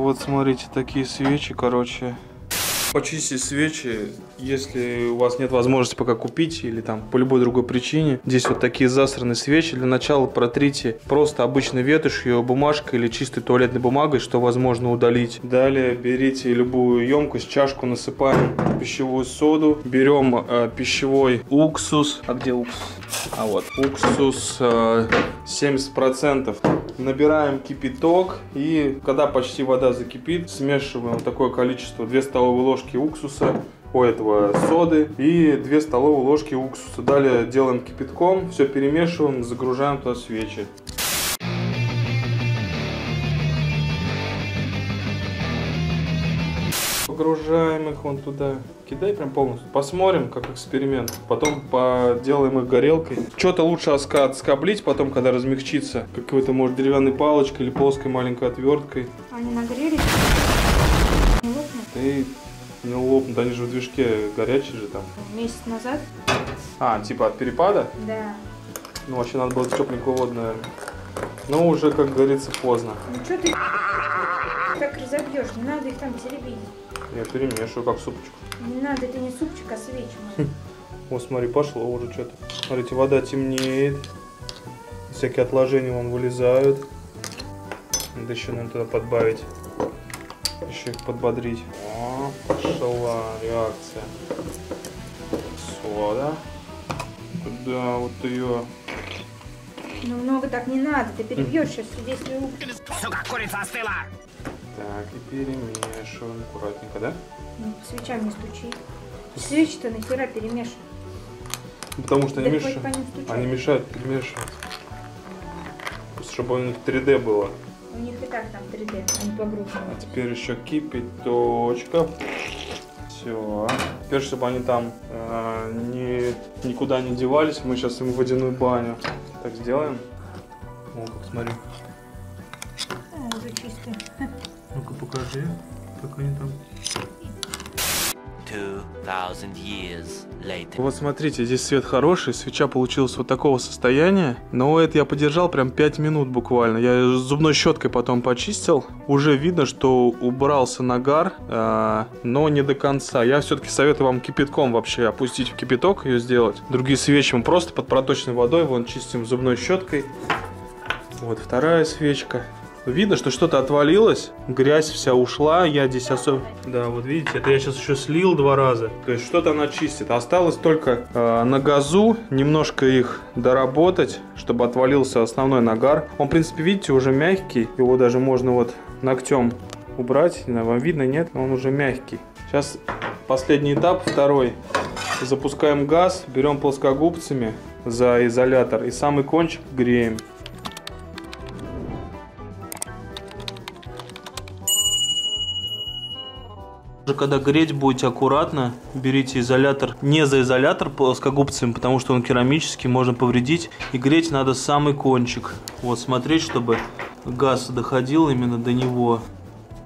Вот смотрите, такие свечи, короче. Почистить свечи, если у вас нет возможности пока купить или там по любой другой причине. Здесь вот такие засранные свечи. Для начала протрите просто обычной ветошью, бумажкой или чистой туалетной бумагой, что возможно удалить. Далее берите любую емкость, чашку насыпаем пищевую соду. Берем э, пищевой уксус. А где уксус? А вот уксус э, 70%. Набираем кипяток и когда почти вода закипит, смешиваем такое количество 2 столовые ложки уксуса у этого соды и 2 столовые ложки уксуса. Далее делаем кипятком, все перемешиваем, загружаем туда свечи. Погружаем их вон туда. Кидай прям полностью. Посмотрим, как эксперимент. Потом поделаем их горелкой. Что-то лучше отскоблить потом, когда размягчится. Какой-то, может, деревянной палочкой или плоской маленькой отверткой. Они нагрелись? Не лопнут? И не лопнут. Они же в движке горячие же там. Месяц назад? А, типа от перепада? Да. Ну, вообще надо было тепленькую воду, наверное. Но уже, как говорится, поздно. Ну что ты так разобьешь? Не надо их там теребить. Я перемешиваю, как супчик. Не надо, это не супчик, а свечи. мои. Вот, смотри, пошло уже что-то. Смотрите, вода темнеет. Всякие отложения вон вылезают. Надо еще, наверное, туда подбавить. Еще их подбодрить. О, пошла реакция. Сода. Да, вот ее. Ну много так не надо, ты перебьешь сейчас все действие ук. Так, и перемешиваем аккуратненько, да? Ну, по свечам не стучи. Свечи-то нахера перемешивай. Потому что они Да ним стучать. Они мешают перемешивать. Чтобы у них 3D было. У них и так там 3D, они погружены. А теперь еще кипяточка. Все. Теперь, чтобы они там э, ни- никуда не девались, мы сейчас им водяную баню. Так сделаем. О, как смотри. А, уже чистые. Ну-ка покажи, как они там. 2,000 years later. Вот смотрите, здесь свет хороший, свеча получилась вот такого состояния. Но это я подержал прям 5 минут буквально. Я зубной щеткой потом почистил. Уже видно, что убрался нагар, э, но не до конца. Я все-таки советую вам кипятком вообще опустить в кипяток ее сделать. Другие свечи мы просто под проточной водой вон чистим зубной щеткой. Вот вторая свечка. Видно, что что-то отвалилось, грязь вся ушла, я здесь особо... Да, вот видите, это я сейчас еще слил два раза. То есть что-то она чистит. Осталось только э, на газу немножко их доработать, чтобы отвалился основной нагар. Он, в принципе, видите, уже мягкий. Его даже можно вот ногтем убрать. Не знаю, вам видно, нет? Он уже мягкий. Сейчас последний этап, второй. Запускаем газ, берем плоскогубцами за изолятор и самый кончик греем. Когда греть будете аккуратно, берите изолятор, не за изолятор плоскогубцами, потому что он керамический, можно повредить. И греть надо самый кончик. Вот смотреть, чтобы газ доходил именно до него.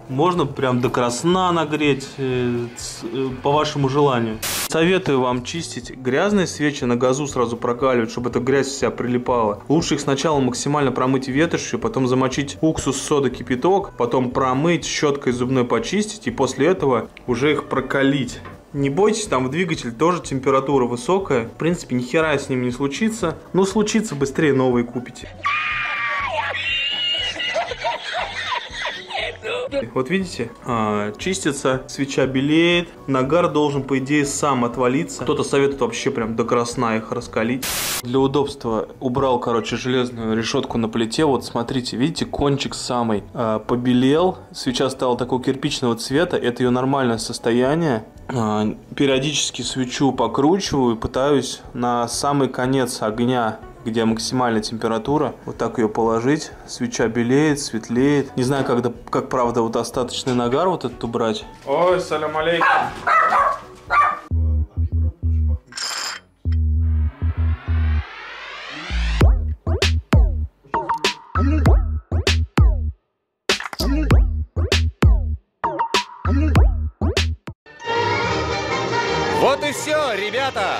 Можно прям до красна нагреть, э, э, по вашему желанию. Советую вам чистить грязные свечи на газу сразу прокаливать, чтобы эта грязь вся прилипала. Лучше их сначала максимально промыть ветошью, потом замочить уксус, сода, кипяток, потом промыть, щеткой зубной почистить и после этого уже их прокалить. Не бойтесь, там в двигатель тоже температура высокая. В принципе, ни хера с ним не случится. Но случится, быстрее новые купите. Вот видите, а, чистится, свеча белеет, нагар должен, по идее, сам отвалиться. Кто-то советует вообще прям до красна их раскалить. Для удобства убрал, короче, железную решетку на плите. Вот смотрите, видите, кончик самый а, побелел, свеча стала такого кирпичного цвета. Это ее нормальное состояние. А, периодически свечу покручиваю пытаюсь на самый конец огня где максимальная температура, вот так ее положить, свеча белеет, светлеет. Не знаю, как, да- как правда, вот остаточный нагар вот этот убрать. Ой, салям алейкум. Вот и все, ребята!